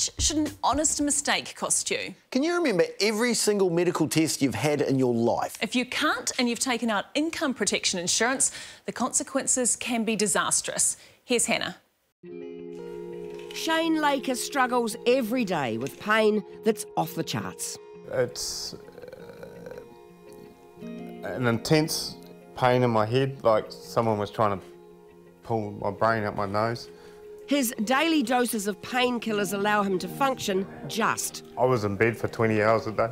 much should an honest mistake cost you? Can you remember every single medical test you've had in your life? If you can't and you've taken out income protection insurance, the consequences can be disastrous. Here's Hannah. Shane Laker struggles every day with pain that's off the charts. It's uh, an intense pain in my head, like someone was trying to pull my brain out my nose. His daily doses of painkillers allow him to function just. I was in bed for 20 hours a day.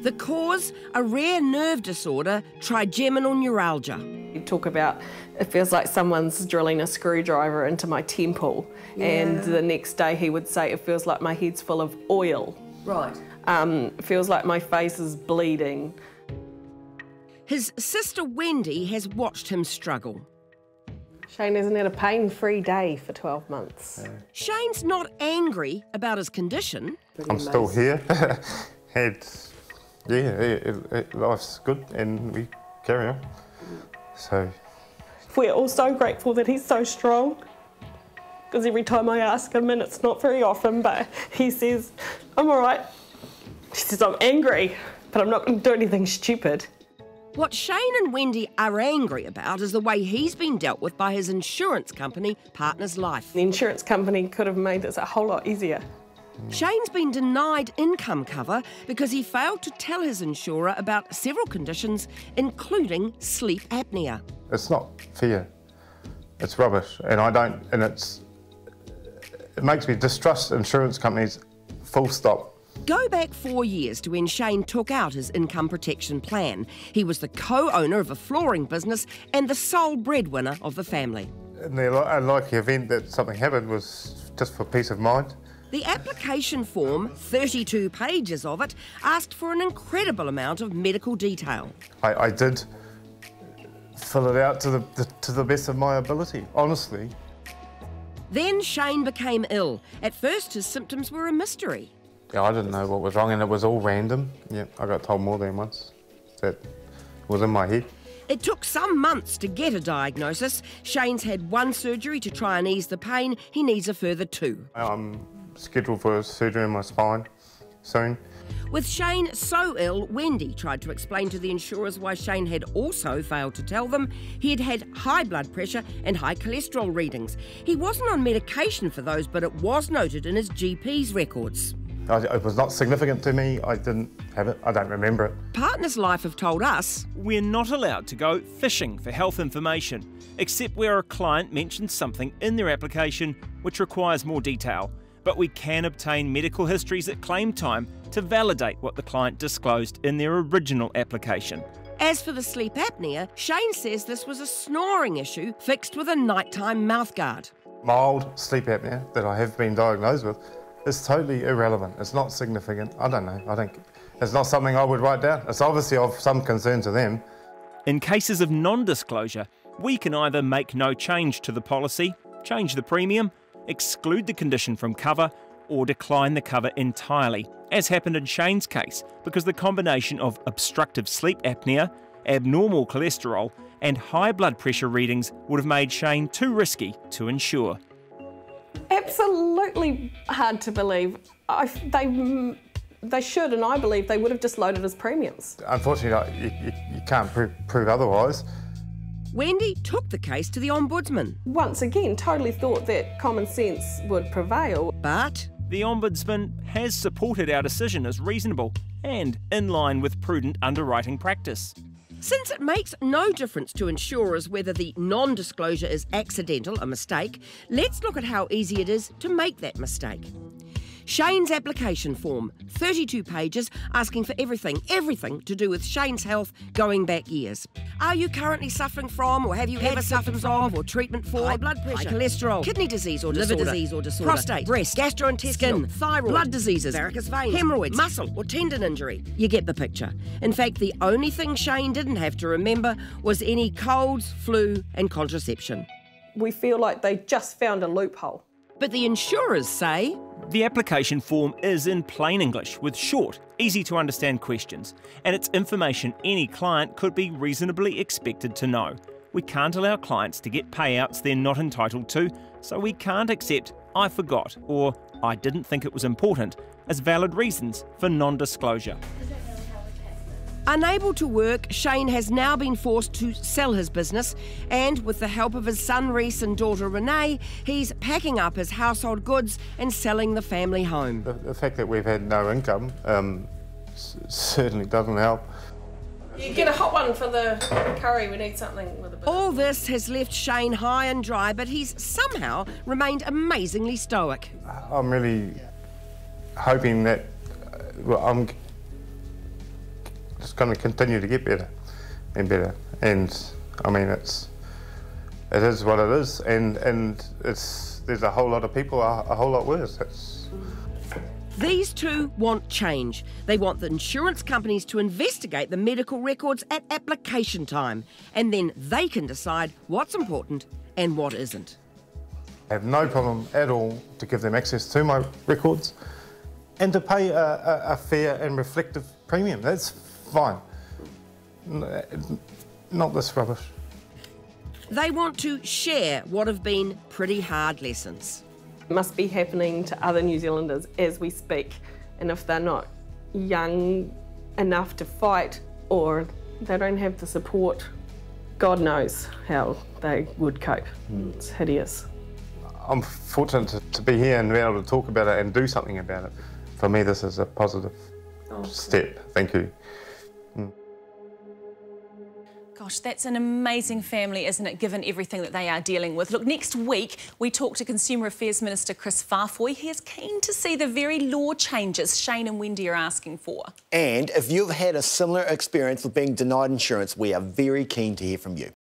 The cause, a rare nerve disorder, trigeminal neuralgia. You talk about it feels like someone's drilling a screwdriver into my temple, yeah. and the next day he would say it feels like my head's full of oil. Right. Um, it feels like my face is bleeding. His sister Wendy has watched him struggle. Shane hasn't had a pain free day for 12 months. Yeah. Shane's not angry about his condition. Pretty I'm amazing. still here. Had, yeah, it, it, life's good and we carry on. So. We're all so grateful that he's so strong. Because every time I ask him, and it's not very often, but he says, I'm all right. He says, I'm angry, but I'm not going to do anything stupid. What Shane and Wendy are angry about is the way he's been dealt with by his insurance company, Partners Life. The insurance company could have made this a whole lot easier. Shane's been denied income cover because he failed to tell his insurer about several conditions, including sleep apnea. It's not fair. It's rubbish, and I don't. And it's it makes me distrust insurance companies. Full stop. Go back four years to when Shane took out his income protection plan. He was the co owner of a flooring business and the sole breadwinner of the family. In the unlikely event that something happened was just for peace of mind. The application form, 32 pages of it, asked for an incredible amount of medical detail. I, I did fill it out to the, the, to the best of my ability, honestly. Then Shane became ill. At first, his symptoms were a mystery. Yeah, I didn't know what was wrong, and it was all random. Yeah, I got told more than once. That was in my head. It took some months to get a diagnosis. Shane's had one surgery to try and ease the pain. He needs a further two. I'm scheduled for a surgery in my spine soon. With Shane so ill, Wendy tried to explain to the insurers why Shane had also failed to tell them he had had high blood pressure and high cholesterol readings. He wasn't on medication for those, but it was noted in his GP's records. It was not significant to me. I didn't have it. I don't remember it. Partners Life have told us we're not allowed to go fishing for health information, except where a client mentions something in their application which requires more detail. But we can obtain medical histories at claim time to validate what the client disclosed in their original application. As for the sleep apnea, Shane says this was a snoring issue fixed with a nighttime mouthguard. Mild sleep apnea that I have been diagnosed with is totally irrelevant. It's not significant. I don't know. I think it's not something I would write down. It's obviously of some concern to them. In cases of non disclosure, we can either make no change to the policy, change the premium, exclude the condition from cover, or decline the cover entirely, as happened in Shane's case, because the combination of obstructive sleep apnea, abnormal cholesterol, and high blood pressure readings would have made Shane too risky to insure. Absolutely hard to believe. I, they, they should, and I believe they would have just loaded as premiums. Unfortunately, you, you, you can't prove, prove otherwise. Wendy took the case to the Ombudsman. Once again, totally thought that common sense would prevail. But the Ombudsman has supported our decision as reasonable and in line with prudent underwriting practice. Since it makes no difference to insurers whether the non disclosure is accidental, a mistake, let's look at how easy it is to make that mistake. Shane's application form, 32 pages, asking for everything, everything to do with Shane's health going back years. Are you currently suffering from, or have you Head ever suffered from, or treatment for high blood pressure, high cholesterol, kidney disease or liver disease or disorder, prostate, breast, gastrointestinal, skin, thyroid, blood diseases, varicose veins, hemorrhoids, muscle or tendon injury? You get the picture. In fact, the only thing Shane didn't have to remember was any colds, flu, and contraception. We feel like they just found a loophole. But the insurers say the application form is in plain English with short, easy to understand questions, and it's information any client could be reasonably expected to know. We can't allow clients to get payouts they're not entitled to, so we can't accept I forgot or I didn't think it was important as valid reasons for non disclosure. Unable to work, Shane has now been forced to sell his business, and with the help of his son Reese and daughter Renee, he's packing up his household goods and selling the family home. The, the fact that we've had no income um, s- certainly doesn't help. You get a hot one for the curry. We need something with a bit. All this has left Shane high and dry, but he's somehow remained amazingly stoic. I'm really hoping that uh, well, I'm just going to continue to get better and better. And I mean, it's it is what it is, and and it's there's a whole lot of people a, a whole lot worse. It's, These two want change. They want the insurance companies to investigate the medical records at application time, and then they can decide what's important and what isn't. I have no problem at all to give them access to my records and to pay a, a, a fair and reflective premium. That's fine. Not this rubbish. They want to share what have been pretty hard lessons. It must be happening to other New Zealanders as we speak. And if they're not young enough to fight or they don't have the support, God knows how they would cope. Hmm. It's hideous. I'm fortunate to, to be here and be able to talk about it and do something about it. For me, this is a positive oh, step. Thank you. Gosh, that's an amazing family, isn't it, given everything that they are dealing with? Look, next week we talk to Consumer Affairs Minister Chris Faafoi. He is keen to see the very law changes Shane and Wendy are asking for. And if you've had a similar experience with being denied insurance, we are very keen to hear from you.